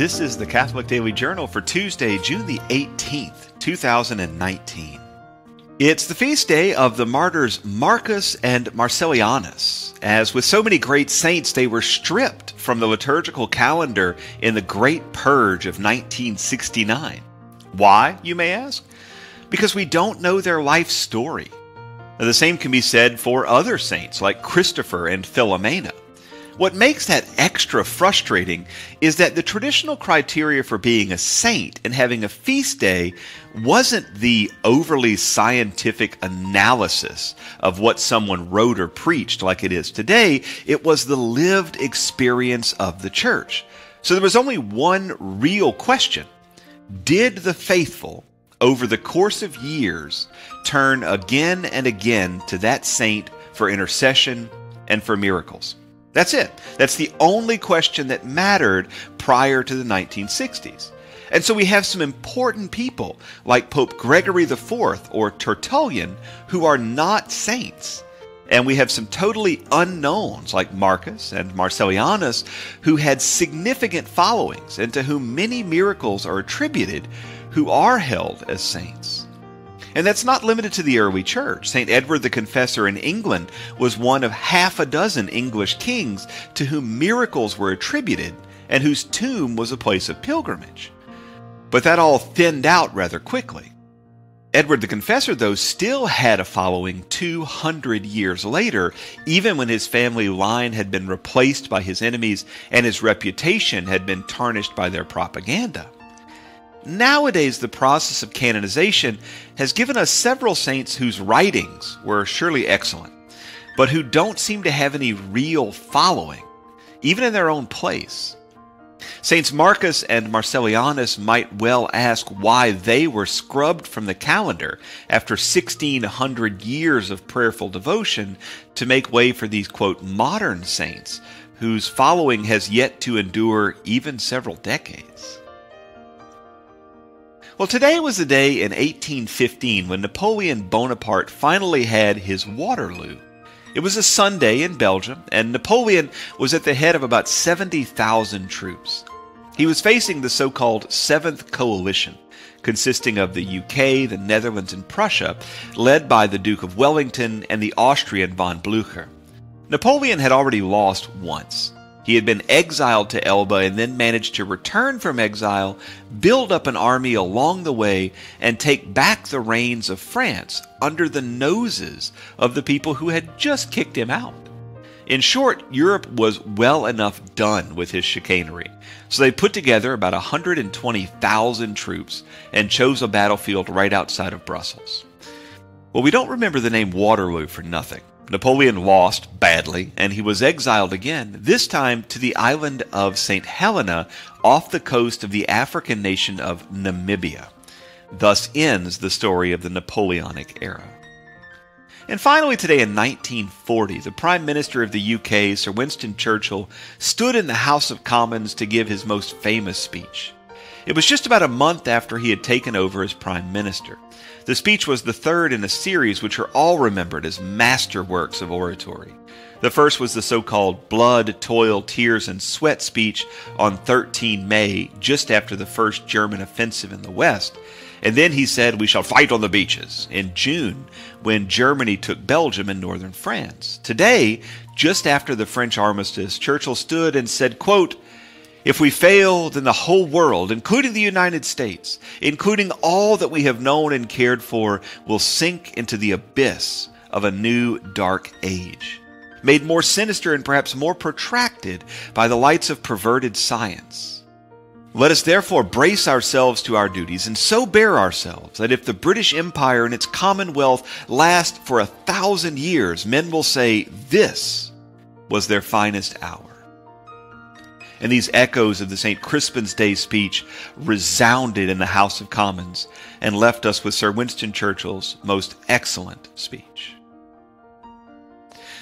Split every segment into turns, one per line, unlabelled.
This is the Catholic Daily Journal for Tuesday, June the 18th, 2019. It's the feast day of the martyrs Marcus and Marcellianus. As with so many great saints, they were stripped from the liturgical calendar in the Great Purge of 1969. Why, you may ask? Because we don't know their life story. The same can be said for other saints like Christopher and Philomena. What makes that extra frustrating is that the traditional criteria for being a saint and having a feast day wasn't the overly scientific analysis of what someone wrote or preached like it is today. It was the lived experience of the church. So there was only one real question Did the faithful, over the course of years, turn again and again to that saint for intercession and for miracles? That's it. That's the only question that mattered prior to the 1960s. And so we have some important people like Pope Gregory IV or Tertullian who are not saints. And we have some totally unknowns like Marcus and Marcellianus who had significant followings and to whom many miracles are attributed who are held as saints. And that's not limited to the early church. St. Edward the Confessor in England was one of half a dozen English kings to whom miracles were attributed and whose tomb was a place of pilgrimage. But that all thinned out rather quickly. Edward the Confessor, though, still had a following 200 years later, even when his family line had been replaced by his enemies and his reputation had been tarnished by their propaganda. Nowadays, the process of canonization has given us several saints whose writings were surely excellent, but who don't seem to have any real following, even in their own place. Saints Marcus and Marcellianus might well ask why they were scrubbed from the calendar after 1600 years of prayerful devotion to make way for these, quote, modern saints whose following has yet to endure even several decades. Well, today was the day in 1815 when Napoleon Bonaparte finally had his Waterloo. It was a Sunday in Belgium, and Napoleon was at the head of about 70,000 troops. He was facing the so called Seventh Coalition, consisting of the UK, the Netherlands, and Prussia, led by the Duke of Wellington and the Austrian von Blücher. Napoleon had already lost once. He had been exiled to Elba and then managed to return from exile, build up an army along the way, and take back the reins of France under the noses of the people who had just kicked him out. In short, Europe was well enough done with his chicanery, so they put together about 120,000 troops and chose a battlefield right outside of Brussels. Well, we don't remember the name Waterloo for nothing. Napoleon lost badly, and he was exiled again, this time to the island of St. Helena off the coast of the African nation of Namibia. Thus ends the story of the Napoleonic era. And finally, today in 1940, the Prime Minister of the UK, Sir Winston Churchill, stood in the House of Commons to give his most famous speech. It was just about a month after he had taken over as Prime Minister. The speech was the third in a series which are all remembered as masterworks of oratory. The first was the so called Blood, Toil, Tears, and Sweat speech on 13 May, just after the first German offensive in the West. And then he said, We shall fight on the beaches in June when Germany took Belgium and northern France. Today, just after the French armistice, Churchill stood and said, quote, if we fail, then the whole world, including the United States, including all that we have known and cared for, will sink into the abyss of a new dark age, made more sinister and perhaps more protracted by the lights of perverted science. Let us therefore brace ourselves to our duties and so bear ourselves that if the British Empire and its Commonwealth last for a thousand years, men will say, This was their finest hour and these echoes of the St. Crispin's Day speech resounded in the House of Commons and left us with Sir Winston Churchill's most excellent speech.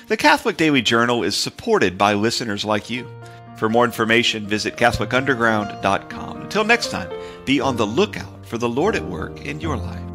The Catholic Daily Journal is supported by listeners like you. For more information, visit CatholicUnderground.com. Until next time, be on the lookout for the Lord at work in your life.